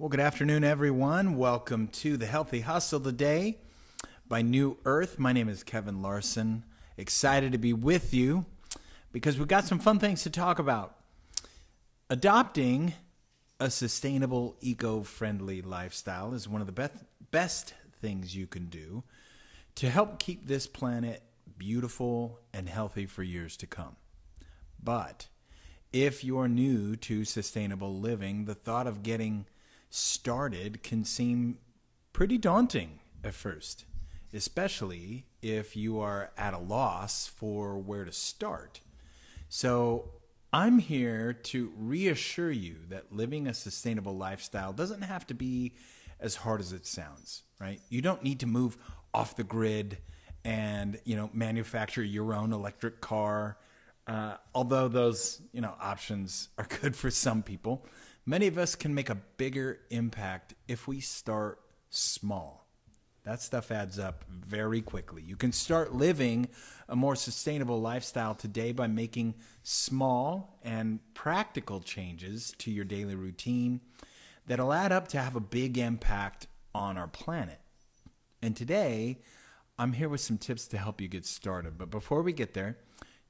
Well, good afternoon, everyone. Welcome to the Healthy Hustle today by New Earth. My name is Kevin Larson. Excited to be with you because we've got some fun things to talk about. Adopting a sustainable, eco friendly lifestyle is one of the best, best things you can do to help keep this planet beautiful and healthy for years to come. But if you're new to sustainable living, the thought of getting started can seem pretty daunting at first, especially if you are at a loss for where to start. So, I'm here to reassure you that living a sustainable lifestyle doesn't have to be as hard as it sounds, right? You don't need to move off the grid and, you know, manufacture your own electric car. Uh, although those, you know, options are good for some people. Many of us can make a bigger impact if we start small. That stuff adds up very quickly. You can start living a more sustainable lifestyle today by making small and practical changes to your daily routine that'll add up to have a big impact on our planet. And today, I'm here with some tips to help you get started. But before we get there,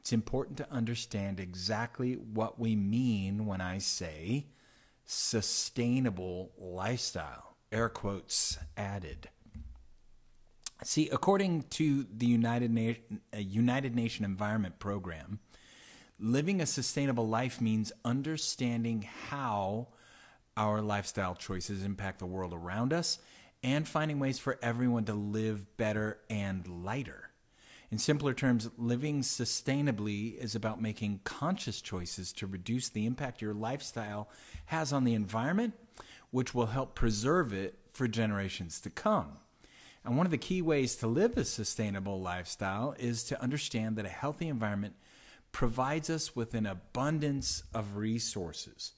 it's important to understand exactly what we mean when I say sustainable lifestyle, air quotes added. See, according to the United, Na- uh, United Nation Environment Program, living a sustainable life means understanding how our lifestyle choices impact the world around us and finding ways for everyone to live better and lighter. In simpler terms, living sustainably is about making conscious choices to reduce the impact your lifestyle has on the environment, which will help preserve it for generations to come. And one of the key ways to live a sustainable lifestyle is to understand that a healthy environment provides us with an abundance of resources.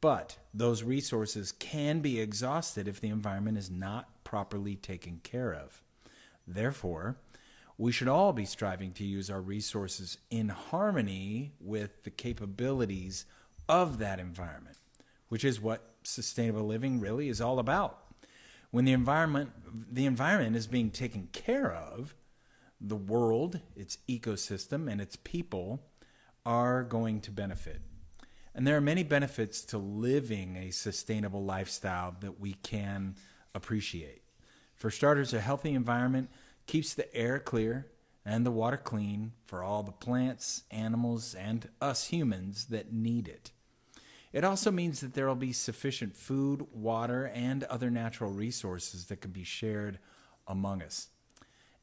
But those resources can be exhausted if the environment is not properly taken care of. Therefore, we should all be striving to use our resources in harmony with the capabilities of that environment, which is what sustainable living really is all about. When the environment the environment is being taken care of, the world, its ecosystem and its people are going to benefit. And there are many benefits to living a sustainable lifestyle that we can appreciate. For starters, a healthy environment keeps the air clear and the water clean for all the plants, animals, and us humans that need it. It also means that there will be sufficient food, water, and other natural resources that can be shared among us.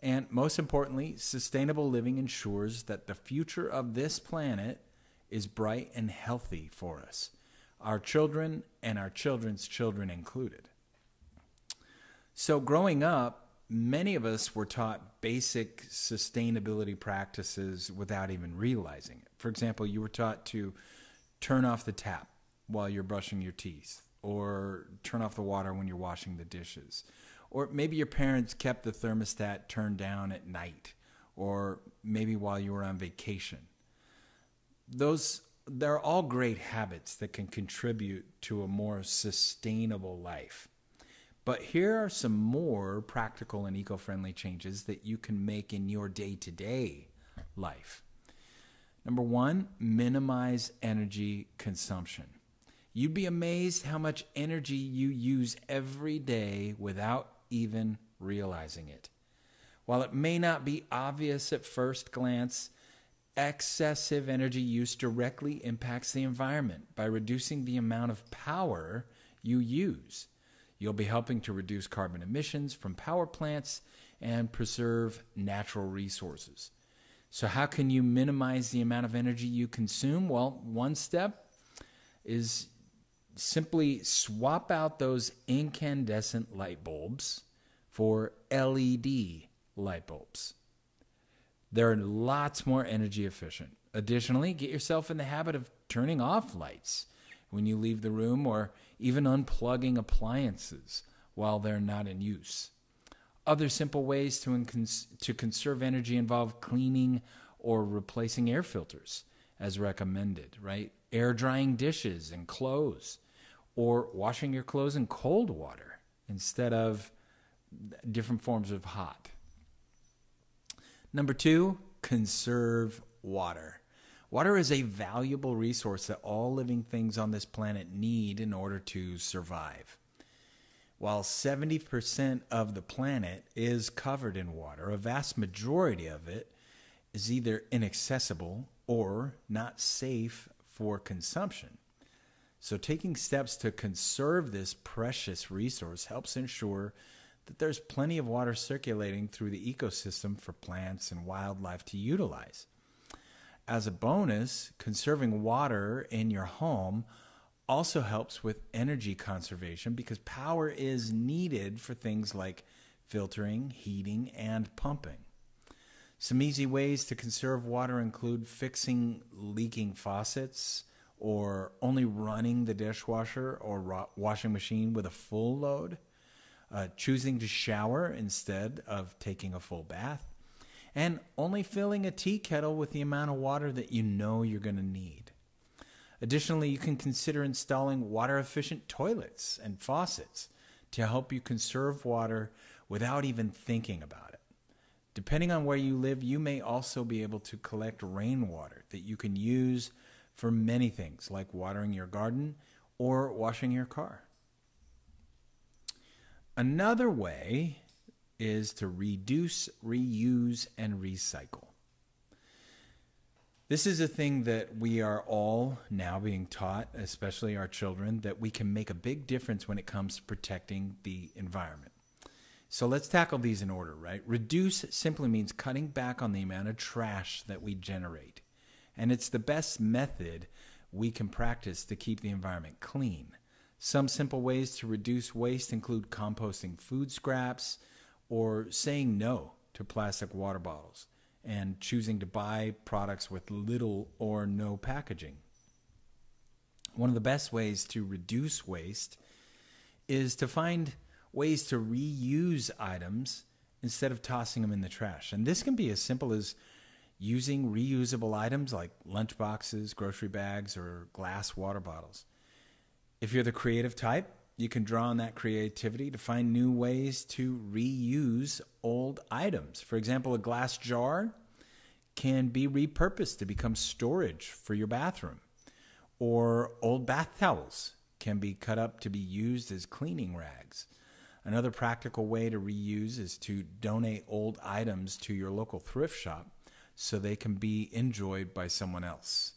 And most importantly, sustainable living ensures that the future of this planet is bright and healthy for us, our children and our children's children included. So, growing up, many of us were taught basic sustainability practices without even realizing it. For example, you were taught to turn off the tap while you're brushing your teeth, or turn off the water when you're washing the dishes. Or maybe your parents kept the thermostat turned down at night, or maybe while you were on vacation. Those they're all great habits that can contribute to a more sustainable life. But here are some more practical and eco friendly changes that you can make in your day to day life. Number one, minimize energy consumption. You'd be amazed how much energy you use every day without even realizing it. While it may not be obvious at first glance, excessive energy use directly impacts the environment by reducing the amount of power you use. You'll be helping to reduce carbon emissions from power plants and preserve natural resources. So, how can you minimize the amount of energy you consume? Well, one step is simply swap out those incandescent light bulbs for LED light bulbs. They're lots more energy efficient. Additionally, get yourself in the habit of turning off lights when you leave the room or even unplugging appliances while they're not in use. Other simple ways to, to conserve energy involve cleaning or replacing air filters as recommended, right? Air drying dishes and clothes, or washing your clothes in cold water instead of different forms of hot. Number two, conserve water. Water is a valuable resource that all living things on this planet need in order to survive. While 70% of the planet is covered in water, a vast majority of it is either inaccessible or not safe for consumption. So, taking steps to conserve this precious resource helps ensure that there's plenty of water circulating through the ecosystem for plants and wildlife to utilize. As a bonus, conserving water in your home also helps with energy conservation because power is needed for things like filtering, heating, and pumping. Some easy ways to conserve water include fixing leaking faucets or only running the dishwasher or washing machine with a full load, uh, choosing to shower instead of taking a full bath, and only filling a tea kettle with the amount of water that you know you're going to need. Additionally, you can consider installing water efficient toilets and faucets to help you conserve water without even thinking about it. Depending on where you live, you may also be able to collect rainwater that you can use for many things, like watering your garden or washing your car. Another way is to reduce, reuse, and recycle. This is a thing that we are all now being taught, especially our children, that we can make a big difference when it comes to protecting the environment. So let's tackle these in order, right? Reduce simply means cutting back on the amount of trash that we generate. And it's the best method we can practice to keep the environment clean. Some simple ways to reduce waste include composting food scraps or saying no to plastic water bottles and choosing to buy products with little or no packaging. One of the best ways to reduce waste is to find ways to reuse items instead of tossing them in the trash. And this can be as simple as using reusable items like lunch boxes, grocery bags, or glass water bottles. If you're the creative type, you can draw on that creativity to find new ways to reuse old items. For example, a glass jar can be repurposed to become storage for your bathroom, or old bath towels can be cut up to be used as cleaning rags. Another practical way to reuse is to donate old items to your local thrift shop so they can be enjoyed by someone else.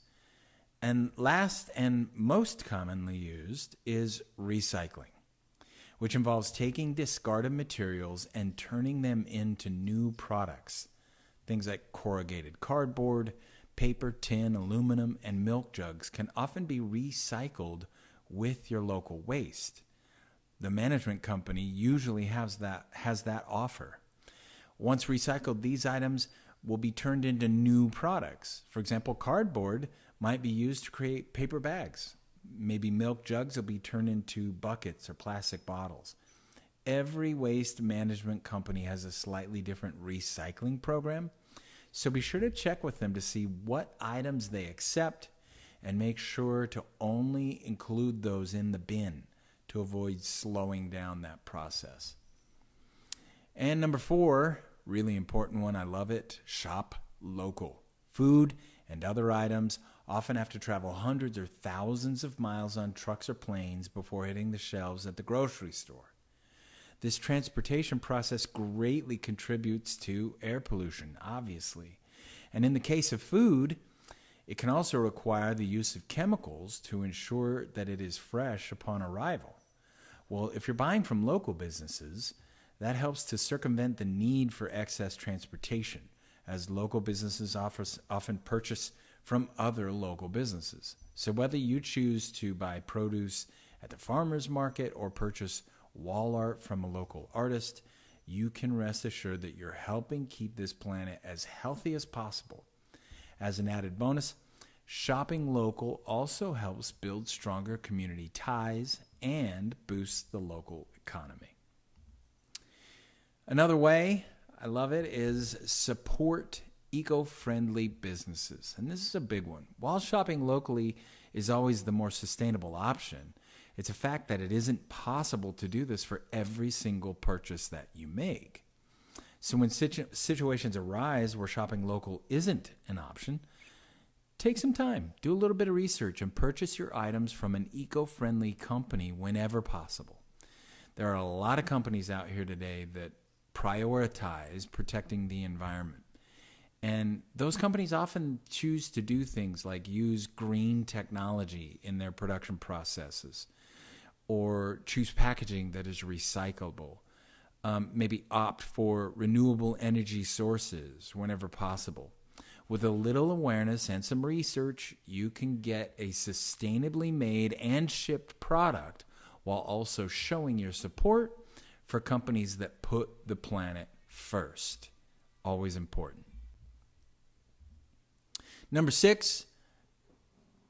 And last and most commonly used is recycling, which involves taking discarded materials and turning them into new products. Things like corrugated cardboard, paper, tin, aluminum, and milk jugs can often be recycled with your local waste. The management company usually has that, has that offer. Once recycled, these items will be turned into new products. For example, cardboard might be used to create paper bags. Maybe milk jugs will be turned into buckets or plastic bottles. Every waste management company has a slightly different recycling program, so be sure to check with them to see what items they accept and make sure to only include those in the bin to avoid slowing down that process. And number four, really important one, I love it shop local. Food and other items often have to travel hundreds or thousands of miles on trucks or planes before hitting the shelves at the grocery store. This transportation process greatly contributes to air pollution, obviously. And in the case of food, it can also require the use of chemicals to ensure that it is fresh upon arrival. Well, if you're buying from local businesses, that helps to circumvent the need for excess transportation, as local businesses offers, often purchase from other local businesses. So, whether you choose to buy produce at the farmer's market or purchase wall art from a local artist, you can rest assured that you're helping keep this planet as healthy as possible. As an added bonus, shopping local also helps build stronger community ties and boosts the local economy. Another way, I love it, is support eco friendly businesses. And this is a big one. While shopping locally is always the more sustainable option, It's a fact that it isn't possible to do this for every single purchase that you make. So when situ- situations arise where shopping local isn't an option, take some time, do a little bit of research, and purchase your items from an eco friendly company whenever possible. There are a lot of companies out here today that prioritize protecting the environment. And those companies often choose to do things like use green technology in their production processes or choose packaging that is recyclable. Um, maybe opt for renewable energy sources whenever possible. With a little awareness and some research, you can get a sustainably made and shipped product while also showing your support for companies that put the planet first. Always important. Number six,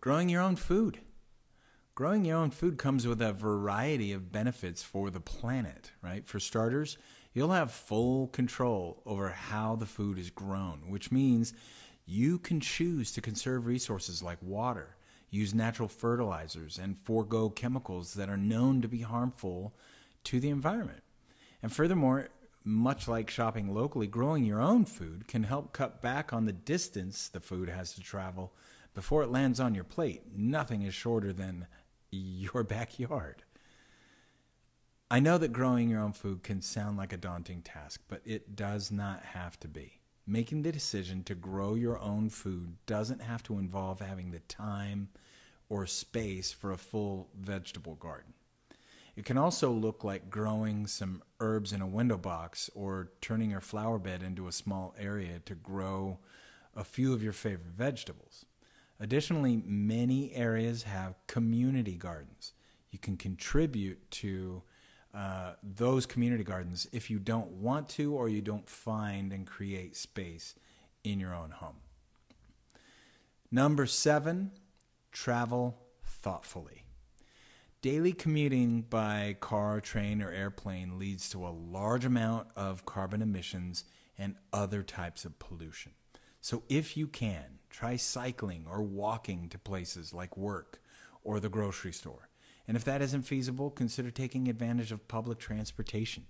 growing your own food. Growing your own food comes with a variety of benefits for the planet, right? For starters, you'll have full control over how the food is grown, which means you can choose to conserve resources like water, use natural fertilizers, and forego chemicals that are known to be harmful to the environment. And furthermore, much like shopping locally, growing your own food can help cut back on the distance the food has to travel before it lands on your plate. Nothing is shorter than your backyard. I know that growing your own food can sound like a daunting task, but it does not have to be. Making the decision to grow your own food doesn't have to involve having the time or space for a full vegetable garden. It can also look like growing some herbs in a window box or turning your flower bed into a small area to grow a few of your favorite vegetables. Additionally, many areas have community gardens. You can contribute to uh, those community gardens if you don't want to or you don't find and create space in your own home. Number seven, travel thoughtfully. Daily commuting by car, train, or airplane leads to a large amount of carbon emissions and other types of pollution. So, if you can, try cycling or walking to places like work or the grocery store. And if that isn't feasible, consider taking advantage of public transportation,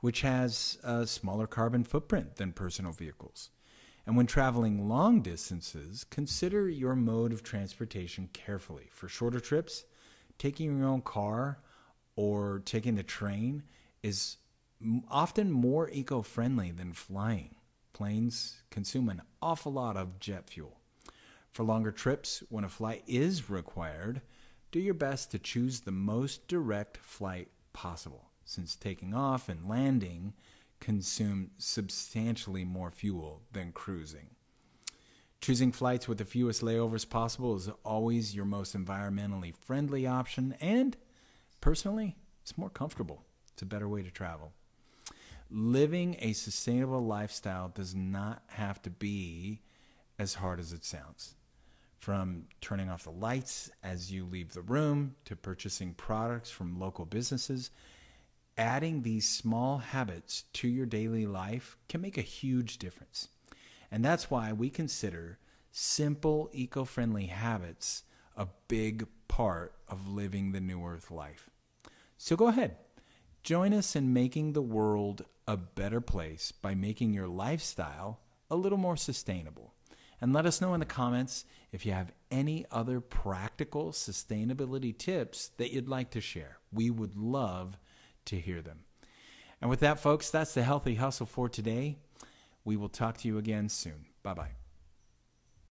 which has a smaller carbon footprint than personal vehicles. And when traveling long distances, consider your mode of transportation carefully. For shorter trips, taking your own car or taking the train is often more eco friendly than flying. Planes consume an awful lot of jet fuel. For longer trips, when a flight is required, do your best to choose the most direct flight possible, since taking off and landing consume substantially more fuel than cruising. Choosing flights with the fewest layovers possible is always your most environmentally friendly option, and personally, it's more comfortable. It's a better way to travel. Living a sustainable lifestyle does not have to be as hard as it sounds. From turning off the lights as you leave the room to purchasing products from local businesses, adding these small habits to your daily life can make a huge difference. And that's why we consider simple, eco friendly habits a big part of living the New Earth life. So go ahead, join us in making the world a better place by making your lifestyle a little more sustainable. And let us know in the comments if you have any other practical sustainability tips that you'd like to share. We would love to hear them. And with that, folks, that's the Healthy Hustle for today. We will talk to you again soon. Bye bye.